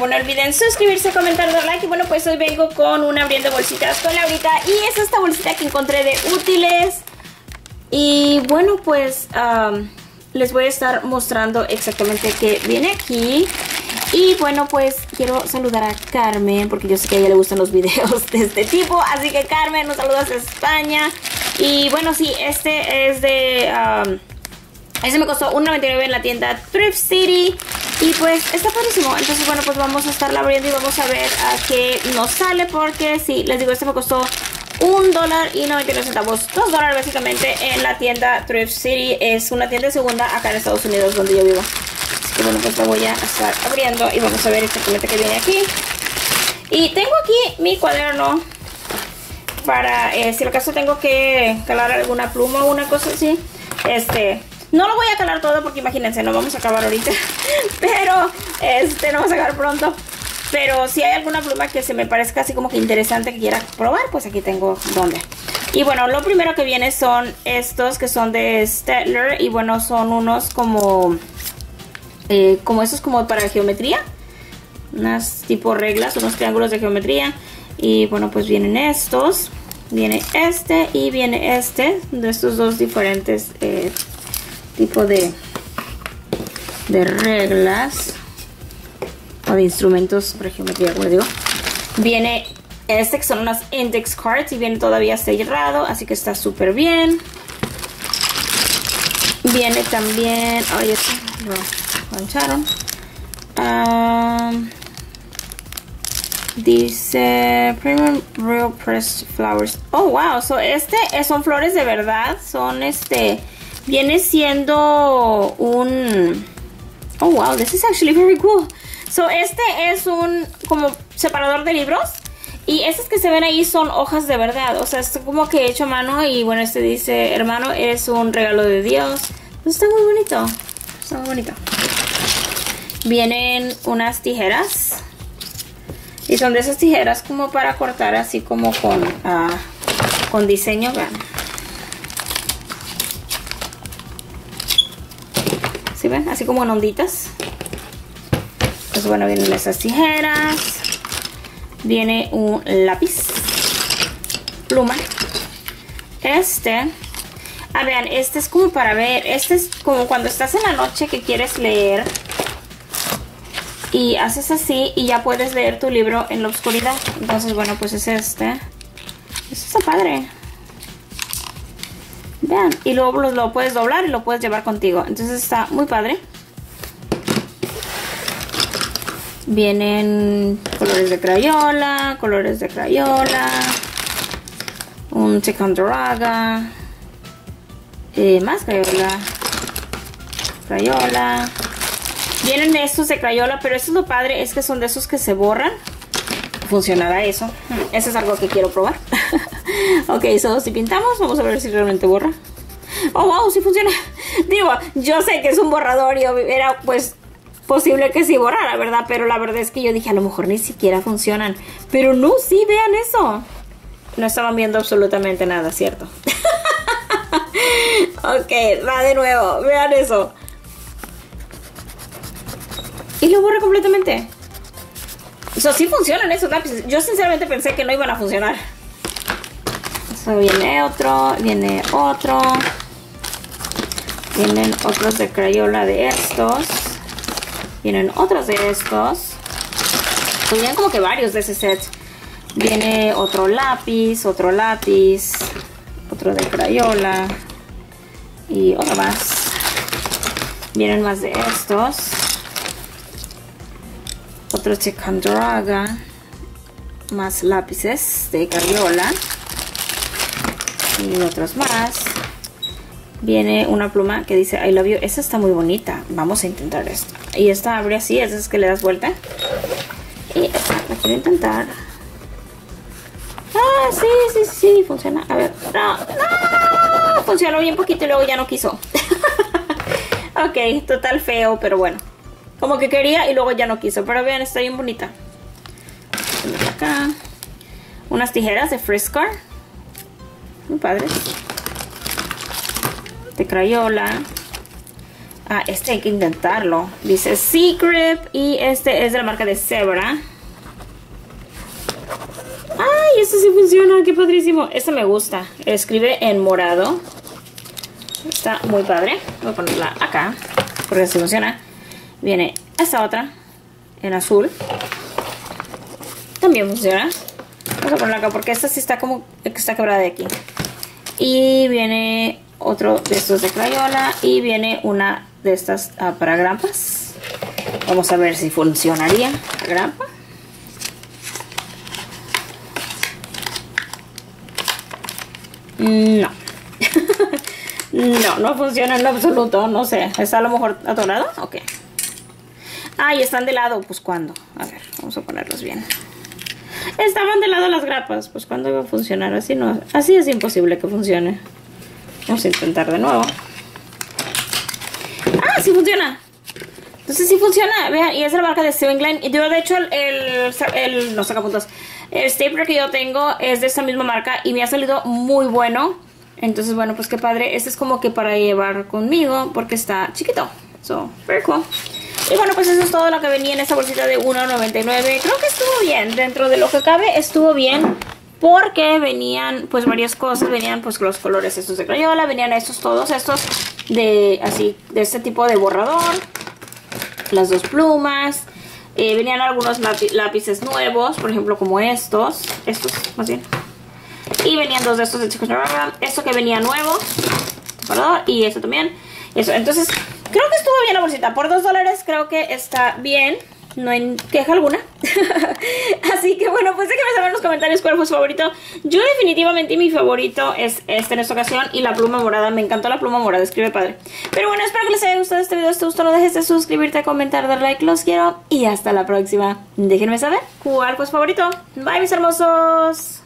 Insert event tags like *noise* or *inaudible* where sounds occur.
Pero bueno, olviden suscribirse, comentar, dar like. Y bueno, pues hoy vengo con una abriendo bolsitas con Laurita. Y es esta bolsita que encontré de útiles. Y bueno, pues les voy a estar mostrando exactamente qué viene aquí. Y bueno, pues quiero saludar a Carmen, porque yo sé que a ella le gustan los videos de este tipo. Así que Carmen, nos saludas a España. Y bueno, sí, este es de... ese me costó $1.99 en la tienda Thrift City. Y pues está padrísimo. Entonces, bueno, pues vamos a estarla abriendo y vamos a ver a qué nos sale. Porque sí, les digo, este me costó un dólar y 99 centavos. Dos dólares básicamente en la tienda Thrift City. Es una tienda de segunda acá en Estados Unidos donde yo vivo. Así que bueno, pues la voy a estar abriendo y vamos a ver exactamente qué viene aquí. Y tengo aquí mi cuaderno para, eh, si acaso tengo que calar alguna pluma o una cosa así. Este, no lo voy a calar todo porque imagínense, no vamos a acabar ahorita. *laughs* Pero, este, no vamos a acabar pronto. Pero si hay alguna pluma que se me parezca así como que interesante que quiera probar, pues aquí tengo donde. Y bueno, lo primero que viene son estos que son de Stettler. Y bueno, son unos como... Eh, como estos como para geometría. Unas tipo reglas, unos triángulos de geometría. Y bueno, pues vienen estos. Viene este y viene este. De estos dos diferentes eh, tipo de, de reglas o de instrumentos por geometría, como digo. Viene este que son unas index cards y viene todavía cerrado, así que está súper bien. Viene también, ay, este lo mancharon. dice Premium Real Pressed Flowers. Oh, wow, so este son flores de verdad, son este viene siendo un... Oh, wow, this is actually very cool. So, este es un como separador de libros. Y esas que se ven ahí son hojas de verdad. O sea, es como que hecho a mano. Y bueno, este dice, hermano, es un regalo de Dios. Está muy bonito. Está muy bonito. Vienen unas tijeras. Y son de esas tijeras como para cortar así como con, uh, con diseño. Vean. Así como en onditas. Pues bueno, vienen esas tijeras. Viene un lápiz. Pluma. Este. Ah, vean, este es como para ver. Este es como cuando estás en la noche que quieres leer. Y haces así y ya puedes leer tu libro en la oscuridad. Entonces, bueno, pues es este. Este está padre. Vean, y luego lo, puedes doblar y lo puedes llevar contigo. Entonces está muy padre. Vienen colores de crayola, colores de crayola, un Ticonderoga, eh, más crayola, crayola. Vienen estos de crayola, pero esto es lo padre, es que son de esos que se borran. ¿Funcionará eso? Hmm, eso es algo que quiero probar. *laughs* *laughs* ok, so si pintamos, vamos a ver si realmente borra. Oh, wow, sí funciona. Digo, yo sé que es un borrador y era pues posible que sí borrara, ¿verdad? Pero la verdad es que yo dije, a lo mejor ni siquiera funcionan. Pero no, sí, vean eso. No estaban viendo absolutamente nada, ¿cierto? *laughs* ok, va de nuevo, vean eso. Y lo borra completamente. O sea, sí funcionan esos lápices. Yo sinceramente pensé que no iban a funcionar viene otro, viene otro. Vienen otros de Crayola de estos. Vienen otros de estos. Vienen como que varios de ese set. Viene otro lápiz, otro lápiz, otro de Crayola y otro más. Vienen más de estos. Otro de Candraga. Más lápices de Crayola y otros más. Viene una pluma que dice I love you. Esta está muy bonita. Vamos a intentar esta. Y esta abre así, esa es que le das vuelta. Y esta la quiero intentar. Ah, sí, sí, sí, funciona. A ver, no, no. Funcionó bien poquito y luego ya no quiso. *laughs* ok, total feo, pero bueno. Como que quería y luego ya no quiso. Pero vean, está bien bonita. Acá. Unas tijeras de Friscar muy padres de Crayola Ah, este hay que intentarlo. Dice Secret y este es de la marca de Zebra. ¡Ay, este sí funciona! ¡Qué padrísimo! Este me gusta. Escribe en morado. Está muy padre. Voy a ponerla acá, porque así funciona. Viene esta otra, en azul. También funciona. Vamos a ponerla acá, porque esta sí está como... Está quebrada de aquí. Y viene otro de estos de Crayola. Y viene una de estas uh, para grampas. Vamos a ver si funcionaría la grampa. No. *laughs* no, no funciona en absoluto. No sé. ¿Está a lo mejor atorado? Ok. Ah, y están de lado. Pues cuando. A ver, vamos a ponerlos bien. Estaban de lado las grapas. Pues cuando iba a funcionar. Así no. Así es imposible que funcione. Vamos a intentar de nuevo. ¡Ah, sí funciona! Entonces sí funciona, vean, y es la marca de Steven Glenn. Yo de hecho el, el, el no puntos, el stapler que yo tengo es de esta misma marca y me ha salido muy bueno. Entonces bueno, pues qué padre. Este es como que para llevar conmigo porque está chiquito. So, very cool. Y bueno, pues eso es todo lo que venía en esta bolsita de 1.99. Creo que estuvo bien. Dentro de lo que cabe estuvo bien. Porque venían pues varias cosas. Venían pues los colores estos de Crayola. Venían estos todos estos de así, de este tipo de borrador. Las dos plumas. Eh, venían algunos lápices nuevos, por ejemplo como estos. Estos, más bien. Y venían dos de estos de Chicos Esto que venía nuevo. Y esto también. Eso, entonces creo que estuvo bien la bolsita. Por dos dólares creo que está bien no hay queja alguna. *laughs* Así que bueno, pues déjenme saber en los comentarios cuál fue su favorito. Yo definitivamente mi favorito es este en esta ocasión y la pluma morada. Me encantó la pluma morada, escribe padre. Pero bueno, espero que les haya gustado este video. Si te gustó, no dejes de suscribirte, comentar, dar like. Los quiero y hasta la próxima. Déjenme saber cuál fue su favorito. Bye mis hermosos.